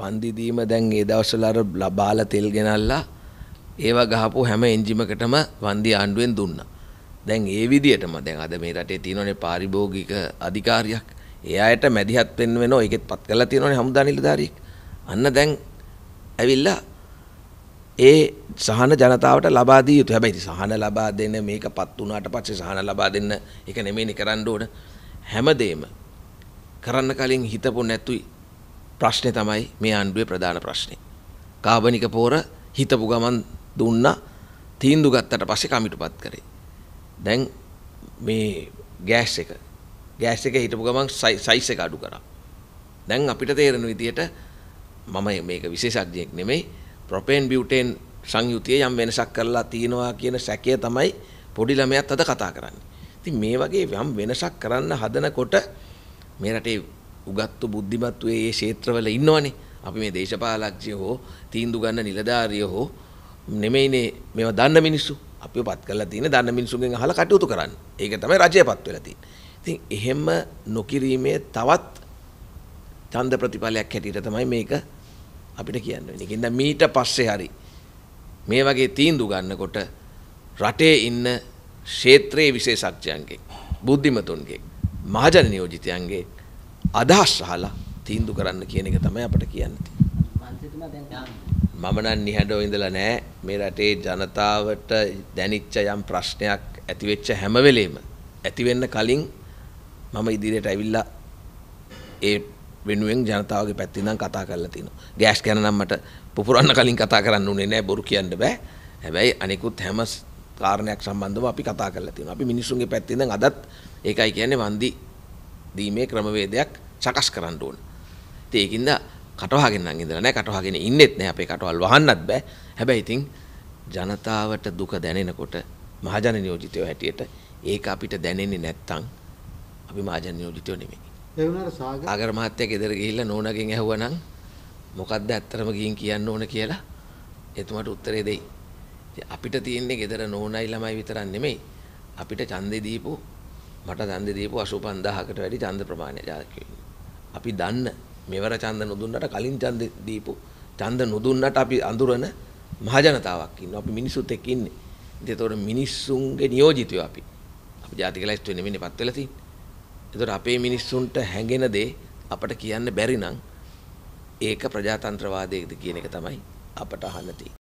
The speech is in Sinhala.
වන්දිදීම දැන් ඒ දවස්වල අර බාලා තෙල් ගෙනල්ලා ඒවා ගහපු හැම එන්ජිමකටම වන්දි ආණ්ඩුවෙන් දුන්නා. දැන් ඒ විදිහටම දැන් අද මේ රටේ තියෙනනේ පාරිභෝගික අධිකාරියක්. ඒ අයට මැදිහත් වෙන්න වෙනවා. ඒකෙත් පත් කරලා තියෙනනේ හමුදා නිලධාරියෙක්. අන්න දැන් ඇවිල්ලා ඒ සහන ජනතාවට ලබා දී යුතු. හැබැයි සහන ලබා දෙන්න මේක පත් වුණාට පස්සේ සහන ලබා දෙන්න ඒක නෙමෙයිනේ කරන්න ඕන. හැමදේම කරන්න කලින් හිතපො නැතුයි ප්‍රශ්නේ තමයි මේ ආණ්ඩුවේ ප්‍රධාන ප්‍රශ්නේ. කාබනික පෝර හිතපු ගමන් දුන්නා තීන්දුව ගත්තට පස්සේ කමිටුපත් කරේ. දැන් මේ ගෑස් එක ගෑස් එක හිටපු ගමන් සයිස් එක අඩු කරා. දැන් අපිට තේරෙන විදියට මම මේක විශේෂඥයෙක් නෙමෙයි ප්‍රොපේන් බියුටේන් සංයුතිය යම් වෙනසක් කරලා තියෙනවා කියන සැකය තමයි පොඩි ළමයාත් අද කතා කරන්නේ. ඉතින් මේ වගේ යම් වෙනසක් කරන්න හදනකොට මේ රටේ උගත්තු බුද්ධිමත්තු ඒ ක්ෂේත්‍රවල ඉන්නවනේ. අපි මේ දේශපාලඥයෝ හෝ තීන්දුව ගන්න නිලධාරියෝ හෝ නෙමෙයිනේ මේවා දන්න මිනිස්සු. අපිව පත් කරලා තියෙන දන්න මිනිස්සුන්ගෙන් අහලා කටයුතු කරන්න. ඒක තමයි රජයපත් වෙලා තියෙන්නේ. ඉතින් එහෙම නොකිරීමේ තවත් ඡන්ද ප්‍රතිඵලයක් හැටියට තමයි මේක අපිට කියන්න වෙන්නේ. ඒකින්ද මීට පස්සේ හරි මේ වගේ තීන්දුව ගන්නකොට රටේ ඉන්න ක්ෂේත්‍රයේ විශේෂඥයන්ගේ බුද්ධිමතුන්ගේ මහජන නියෝජිතයන්ගේ අදහස් අහලා තීන්දුව කරන්න කියන එක තමයි අපිට කියන්න මම නම් නිහඬව ඉඳලා නැහැ මේ රටේ ජනතාවට දැනිච්ච යම් ප්‍රශ්නයක් ඇති වෙච්ච හැම වෙලෙම ඇති වෙන්න කලින් මම ඉදිරියට ඇවිල්ලා ඒ වෙනුවෙන් ජනතාවගේ පැත්තෙන් ඉඳන් කතා කරලා තිනවා. ගෑස් ගැන නම් මට පුපුරන්න කලින් කතා කරන්න උනේ නැහැ බොරු කියන්න බෑ. හැබැයි අනිකුත් හැම කාරණයක් සම්බන්ධව අපි කතා කරලා තියෙනවා. අපි මිනිස්සුන්ගේ පැත්තෙන් ඉඳන් අදත් ඒකයි කියන්නේ වන්දි දීමේ ක්‍රමවේදයක් සකස් කරන්න ඕන. ඉතින් ඒකින්ද කටවහගෙන නම් ඉඳලා නැහැ කටවහගෙන ඉන්නෙත් නැහැ අපේ කටවල් වහන්නත් බෑ. හැබැයි ඉතින් ජනතාවට දුක දැනෙනකොට මහජන නියෝජිතයෝ හැටියට ඒක අපිට දැනෙන්නේ නැත්තම් අපි මහජන නියෝජිතයෝ නෙමෙයි. ඒ වුණාට සාගර ආගර මහත්තයා ගෙදර ගිහිල්ලා නෝනගෙන් ඇහුවනම් මොකද්ද ඇත්තටම ගිහින් කියන්න ඕන කියලා එතුමාට උත්තරේ දෙයි. අපිට තියෙන්නේ ගෙදර නෝනයි ළමයි විතරක් නෙමෙයි අපිට ඡන්දේ දීපු මට ඡන්දේ දීපු 85000කට වැඩි ඡන්ද ප්‍රමාණයක් අපි දන්න මෙවර ඡන්ද නොදුන්නට කලින් ඡන්ද දීපු ඡන්ද නොදුන්නට අපි අඳුරන මහජනතාවක් ඉන්නවා. අපි මිනිස්සුත් එක්ක ඉන්නේ. ඉතින් ඒතකොට මිනිස්සුන්ගේ නියෝජිතයෝ අපි. අපි ජාතික ලයිස්ට් වෙන්නේ පත් වෙලා තියෙන්නේ. ඒතකොට අපේ මිනිස්සුන්ට හැඟෙන දේ අපට කියන්න බැරි නම් ඒක ප්‍රජාතන්ත්‍රවාදයේද කියන එක තමයි අපට අහන්න තියෙන්නේ.